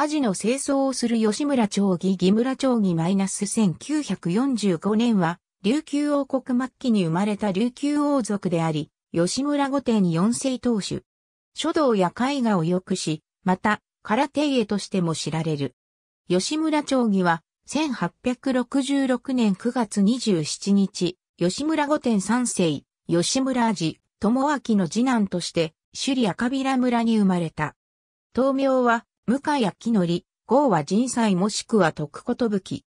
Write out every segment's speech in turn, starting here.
アジの清掃をする吉村町議義村町議マイナス1945年は、琉球王国末期に生まれた琉球王族であり、吉村御殿四世当主。書道や絵画を良くし、また、空手家としても知られる。吉村町議は、1866年9月27日、吉村御殿三世、吉村味、友明の次男として、首里赤平村に生まれた。豆名は、向井明則、豪は人才もしくは徳こと武器。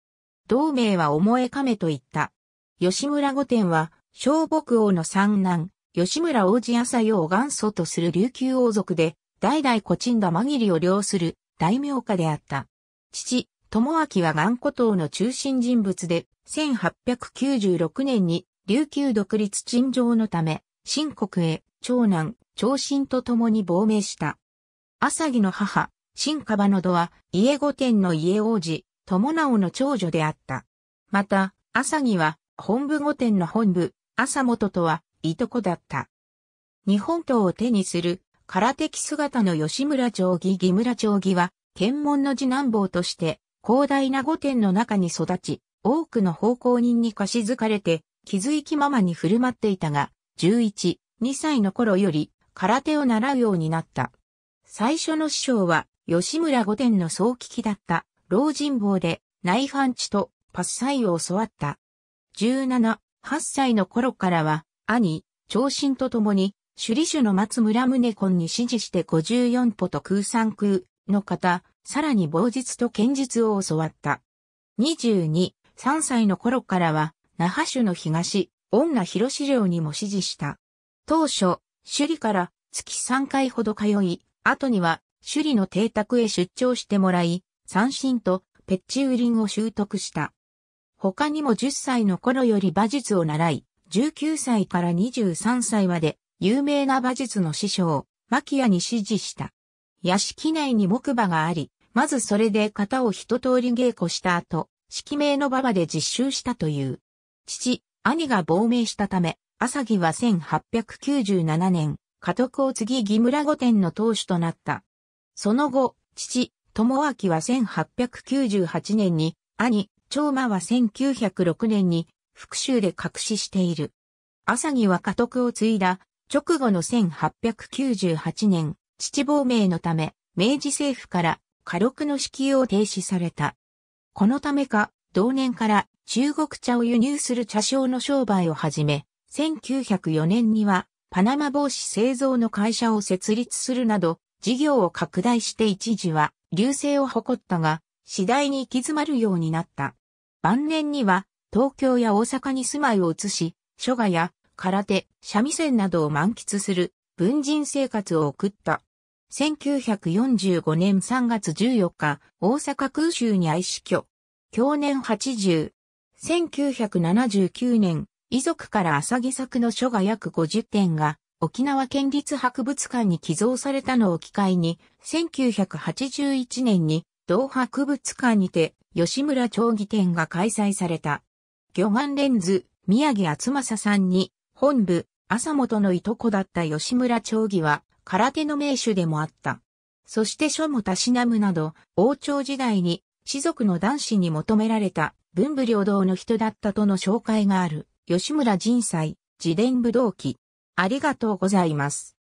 同名は思え亀と言った。吉村御殿は、小北王の三男、吉村王子朝世を元祖とする琉球王族で、代々古鎮田紛りを領する大名家であった。父、友明は元古島の中心人物で、1896年に琉球独立鎮上のため、新国へ長男、長身と共に亡命した。朝木の母、新カの戸は、家御殿の家王子、友直の長女であった。また、朝木は、本部御殿の本部、朝本とは、いとこだった。日本刀を手にする、空手姿の吉村町義義村町義は、検問の次男坊として、広大な御殿の中に育ち、多くの奉公人に貸し付かれて、気づきままに振る舞っていたが、11、2歳の頃より、空手を習うようになった。最初の師匠は、吉村御殿の総聞きだった老人坊で内ファンチとパッサイを教わった。17、8歳の頃からは兄、長身と共に首里種の松村宗根に指示して54歩と空三空の方、さらに棒術と剣術を教わった。22、3歳の頃からは那覇種の東、女広市領にも指示した。当初、首里から月3回ほど通い、後には首里の邸宅へ出張してもらい、三振とペッチウリンを習得した。他にも10歳の頃より馬術を習い、19歳から23歳まで有名な馬術の師匠、牧屋に指示した。屋敷内に木馬があり、まずそれで型を一通り稽古した後、式名の馬場で実習したという。父、兄が亡命したため、朝木は1897年、家督を継ぎ義村御殿の当主となった。その後、父、友明は1898年に、兄、長馬は1906年に、復讐で隠ししている。朝木は家督を継いだ、直後の1898年、父亡命のため、明治政府から家禄の支給を停止された。このためか、同年から中国茶を輸入する茶商の商売を始め、1904年にはパナマ帽子製造の会社を設立するなど、事業を拡大して一時は流星を誇ったが、次第に行き詰まるようになった。晩年には東京や大阪に住まいを移し、書画や空手、三味線などを満喫する文人生活を送った。1945年3月14日、大阪空襲に愛死去。去年80。1979年、遺族から浅木作の書画約50点が沖縄県立博物館に寄贈されたのを機会に、1981年に同博物館にて吉村町議展が開催された。魚眼レンズ、宮城厚正さんに、本部、朝本のいとこだった吉村町議は、空手の名手でもあった。そして書もたしなむなど、王朝時代に、士族の男子に求められた、文武両道の人だったとの紹介がある、吉村人才、自伝武道記。ありがとうございます。